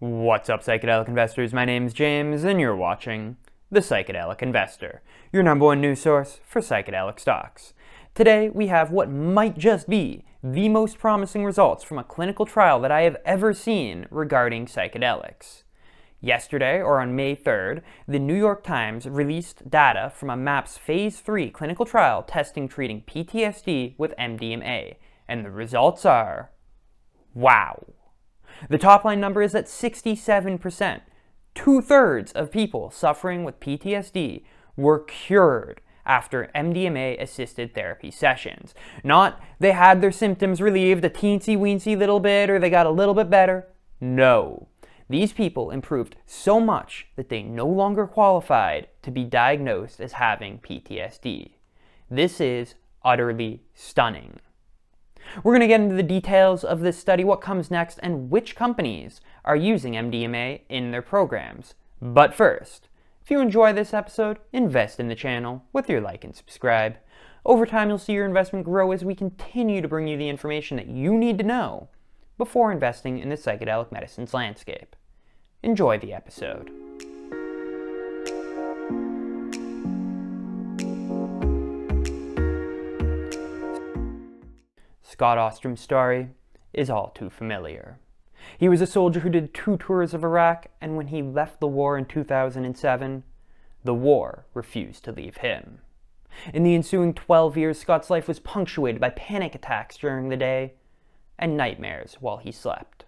What's up, psychedelic investors? My name's James, and you're watching The Psychedelic Investor, your number one news source for psychedelic stocks. Today, we have what might just be the most promising results from a clinical trial that I have ever seen regarding psychedelics. Yesterday, or on May 3rd, the New York Times released data from a MAPS Phase 3 clinical trial testing treating PTSD with MDMA, and the results are wow. The top line number is at 67%. Two thirds of people suffering with PTSD were cured after MDMA assisted therapy sessions. Not they had their symptoms relieved a teensy weensy little bit or they got a little bit better. No. These people improved so much that they no longer qualified to be diagnosed as having PTSD. This is utterly stunning. We're going to get into the details of this study, what comes next, and which companies are using MDMA in their programs. But first, if you enjoy this episode, invest in the channel with your like and subscribe. Over time, you'll see your investment grow as we continue to bring you the information that you need to know before investing in the psychedelic medicines landscape. Enjoy the episode. Scott Ostrom's story is all too familiar. He was a soldier who did two tours of Iraq, and when he left the war in 2007, the war refused to leave him. In the ensuing 12 years, Scott's life was punctuated by panic attacks during the day and nightmares while he slept.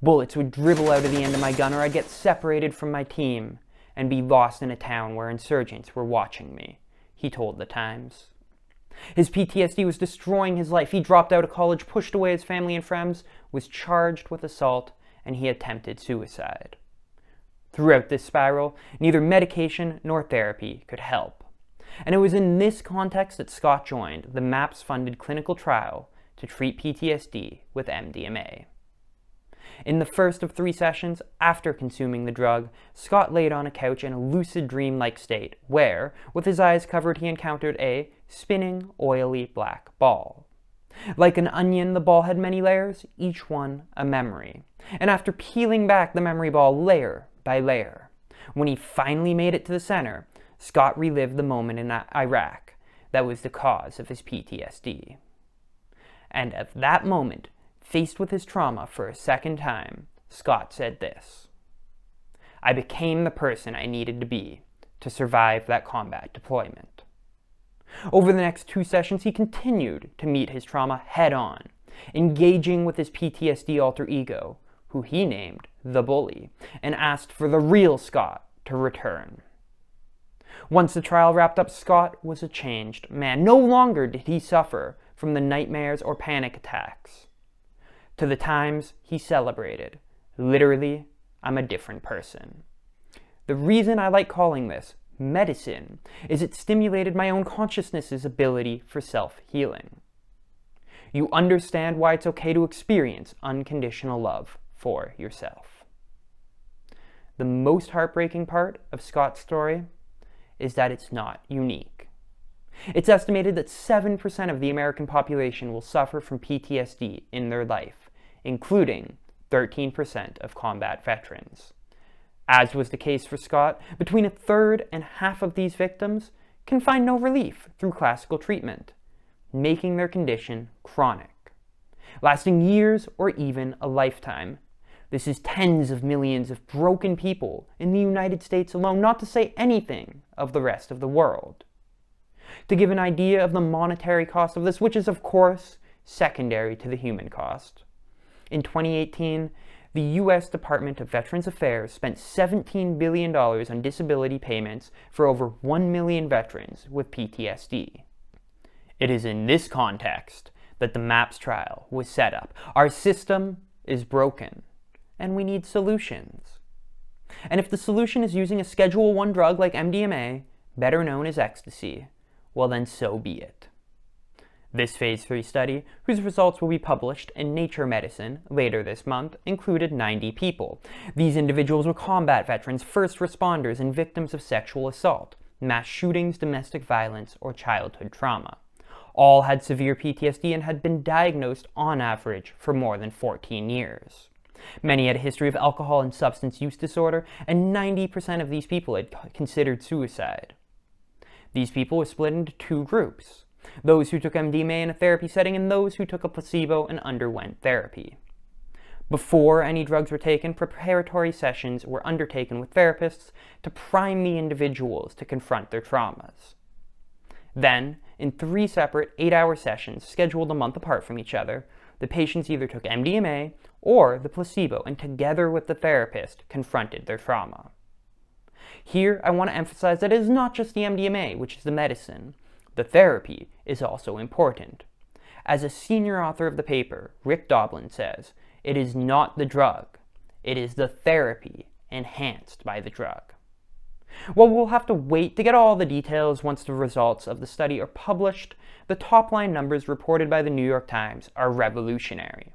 Bullets would dribble out of the end of my gun, or I'd get separated from my team and be lost in a town where insurgents were watching me, he told the Times. His PTSD was destroying his life. He dropped out of college, pushed away his family and friends, was charged with assault, and he attempted suicide. Throughout this spiral, neither medication nor therapy could help. And it was in this context that Scott joined the MAPS funded clinical trial to treat PTSD with MDMA. In the first of three sessions after consuming the drug, Scott laid on a couch in a lucid dream like state where, with his eyes covered, he encountered a spinning, oily black ball. Like an onion, the ball had many layers, each one a memory. And after peeling back the memory ball layer by layer, when he finally made it to the center, Scott relived the moment in Iraq that was the cause of his PTSD. And at that moment, faced with his trauma for a second time, Scott said this I became the person I needed to be to survive that combat deployment. Over the next two sessions, he continued to meet his trauma head on, engaging with his PTSD alter ego, who he named the Bully, and asked for the real Scott to return. Once the trial wrapped up, Scott was a changed man. No longer did he suffer from the nightmares or panic attacks. To the times he celebrated, literally, I'm a different person. The reason I like calling this medicine is it stimulated my own consciousness's ability for self-healing. You understand why it's okay to experience unconditional love for yourself. The most heartbreaking part of Scott's story is that it's not unique. It's estimated that 7% of the American population will suffer from PTSD in their life, including 13% of combat veterans. As was the case for Scott, between a third and half of these victims can find no relief through classical treatment, making their condition chronic, lasting years or even a lifetime. This is tens of millions of broken people in the United States alone, not to say anything of the rest of the world. To give an idea of the monetary cost of this, which is of course secondary to the human cost. In 2018, the U.S. Department of Veterans Affairs spent $17 billion on disability payments for over 1 million veterans with PTSD. It is in this context that the MAPS trial was set up. Our system is broken, and we need solutions. And if the solution is using a Schedule 1 drug like MDMA, better known as ecstasy, well then so be it. This phase 3 study, whose results will be published in Nature Medicine later this month, included 90 people. These individuals were combat veterans, first responders, and victims of sexual assault, mass shootings, domestic violence, or childhood trauma. All had severe PTSD and had been diagnosed on average for more than 14 years. Many had a history of alcohol and substance use disorder, and 90% of these people had considered suicide. These people were split into two groups those who took MDMA in a therapy setting and those who took a placebo and underwent therapy. Before any drugs were taken, preparatory sessions were undertaken with therapists to prime the individuals to confront their traumas. Then, in three separate eight hour sessions scheduled a month apart from each other, the patients either took MDMA or the placebo and together with the therapist confronted their trauma. Here, I want to emphasize that it is not just the MDMA, which is the medicine. The therapy is also important. As a senior author of the paper, Rick Doblin says, it is not the drug, it is the therapy enhanced by the drug. Well, we'll have to wait to get all the details once the results of the study are published. The top line numbers reported by the New York Times are revolutionary.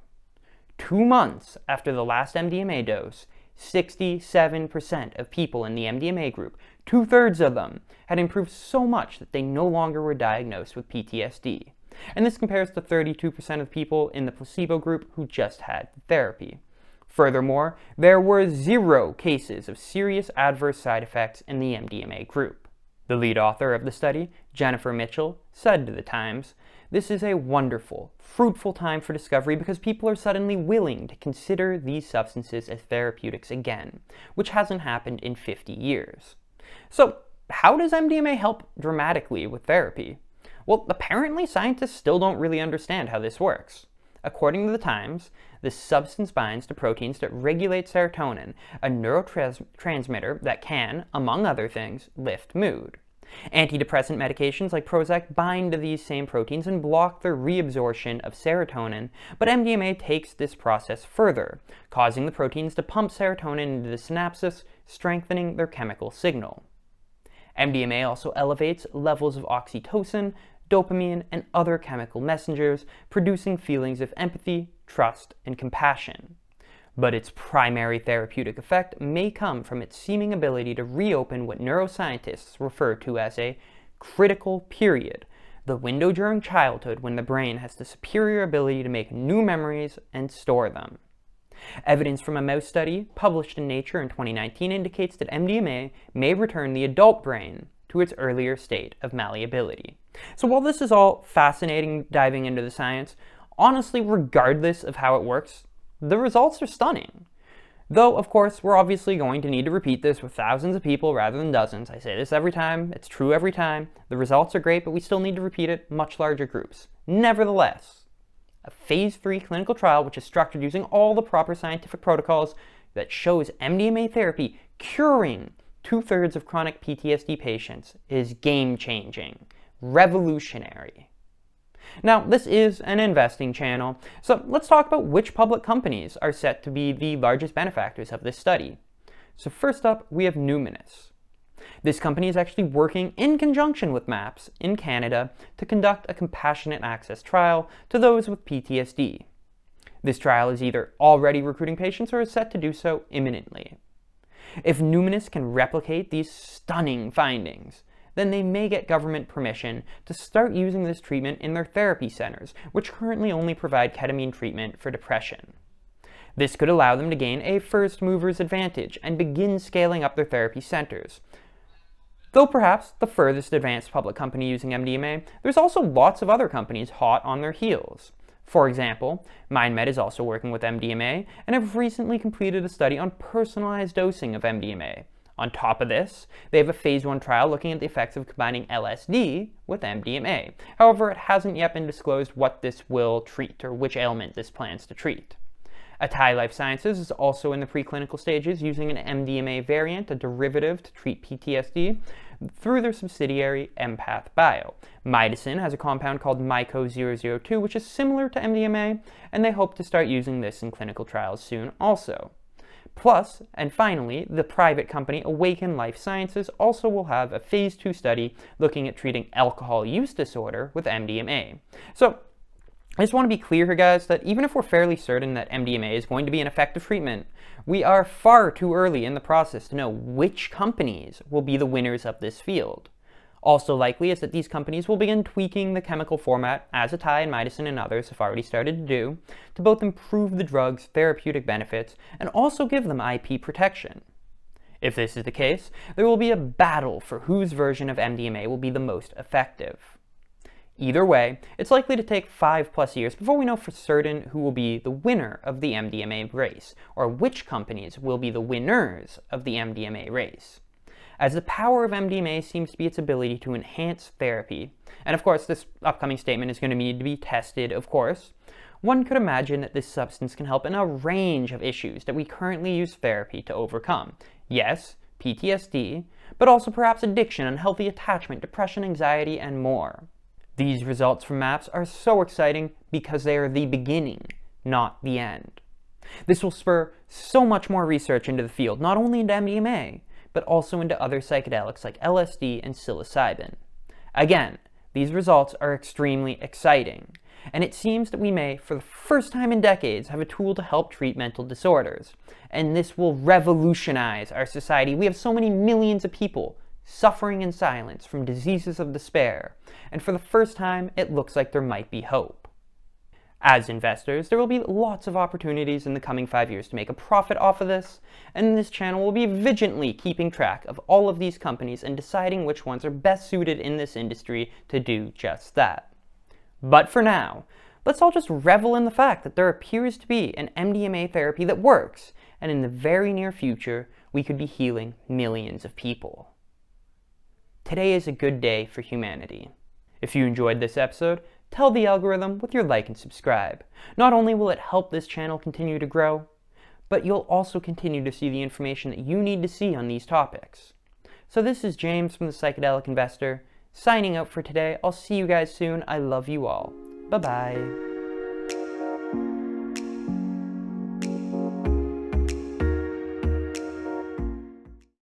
Two months after the last MDMA dose, 67% of people in the MDMA group, two thirds of them, had improved so much that they no longer were diagnosed with PTSD. And this compares to 32% of people in the placebo group who just had therapy. Furthermore, there were zero cases of serious adverse side effects in the MDMA group. The lead author of the study, Jennifer Mitchell, said to The Times, This is a wonderful, fruitful time for discovery because people are suddenly willing to consider these substances as therapeutics again, which hasn't happened in 50 years. So, how does MDMA help dramatically with therapy? Well, apparently scientists still don't really understand how this works. According to the Times, this substance binds to proteins that regulate serotonin, a neurotransmitter that can, among other things, lift mood. Antidepressant medications like Prozac bind to these same proteins and block the reabsorption of serotonin, but MDMA takes this process further, causing the proteins to pump serotonin into the synapses, strengthening their chemical signal. MDMA also elevates levels of oxytocin, dopamine, and other chemical messengers, producing feelings of empathy, trust, and compassion. But its primary therapeutic effect may come from its seeming ability to reopen what neuroscientists refer to as a critical period, the window during childhood when the brain has the superior ability to make new memories and store them. Evidence from a mouse study published in Nature in 2019 indicates that MDMA may return the adult brain to its earlier state of malleability. So while this is all fascinating diving into the science, honestly, regardless of how it works, the results are stunning. Though, of course, we're obviously going to need to repeat this with thousands of people rather than dozens. I say this every time, it's true every time. The results are great, but we still need to repeat it much larger groups. Nevertheless, a phase 3 clinical trial which is structured using all the proper scientific protocols that shows MDMA therapy curing two thirds of chronic PTSD patients is game changing, revolutionary. Now, this is an investing channel, so let's talk about which public companies are set to be the largest benefactors of this study. So first up, we have Numinus. This company is actually working in conjunction with MAPS in Canada to conduct a compassionate access trial to those with PTSD. This trial is either already recruiting patients or is set to do so imminently. If Numinus can replicate these stunning findings, then they may get government permission to start using this treatment in their therapy centers, which currently only provide ketamine treatment for depression. This could allow them to gain a first mover's advantage and begin scaling up their therapy centers. Though perhaps the furthest advanced public company using MDMA, there's also lots of other companies hot on their heels. For example, MindMed is also working with MDMA and have recently completed a study on personalized dosing of MDMA. On top of this, they have a phase 1 trial looking at the effects of combining LSD with MDMA. However, it hasn't yet been disclosed what this will treat or which ailment this plans to treat. Atai Life Sciences is also in the preclinical stages using an MDMA variant, a derivative to treat PTSD, through their subsidiary Empath Bio. Mydecine has a compound called MYCO002, which is similar to MDMA, and they hope to start using this in clinical trials soon also. Plus, and finally, the private company Awakn Life Sciences also will have a phase 2 study looking at treating alcohol use disorder with MDMA. So, I just want to be clear here, guys, that even if we're fairly certain that MDMA is going to be an effective treatment, we are far too early in the process to know which companies will be the winners of this field. Also likely is that these companies will begin tweaking the chemical format, as Atai and Mydecine and others have already started to do, to both improve the drug's therapeutic benefits and also give them IP protection. If this is the case, there will be a battle for whose version of MDMA will be the most effective. Either way, it's likely to take 5 plus years before we know for certain who will be the winner of the MDMA race, or which companies will be the winners of the MDMA race. As the power of MDMA seems to be its ability to enhance therapy, and of course this upcoming statement is going to need to be tested, of course, one could imagine that this substance can help in a range of issues that we currently use therapy to overcome. Yes, PTSD, but also perhaps addiction, unhealthy attachment, depression, anxiety, and more. These results from MAPS are so exciting because they are the beginning, not the end. This will spur so much more research into the field, not only into MDMA, but also into other psychedelics like LSD and psilocybin. Again, these results are extremely exciting, and it seems that we may, for the first time in decades, have a tool to help treat mental disorders. And this will revolutionize our society. We have so many millions of people suffering in silence from diseases of despair, and for the first time, it looks like there might be hope. As investors, there will be lots of opportunities in the coming five years to make a profit off of this, and this channel will be vigilantly keeping track of all of these companies and deciding which ones are best suited in this industry to do just that. But for now, let's all just revel in the fact that there appears to be an MDMA therapy that works, and in the very near future, we could be healing millions of people. Today is a good day for humanity. If you enjoyed this episode, tell the algorithm with your like and subscribe. Not only will it help this channel continue to grow, but you'll also continue to see the information that you need to see on these topics. So this is James from the Psychedelic Investor, signing out for today. I'll see you guys soon. I love you all. Bye-bye.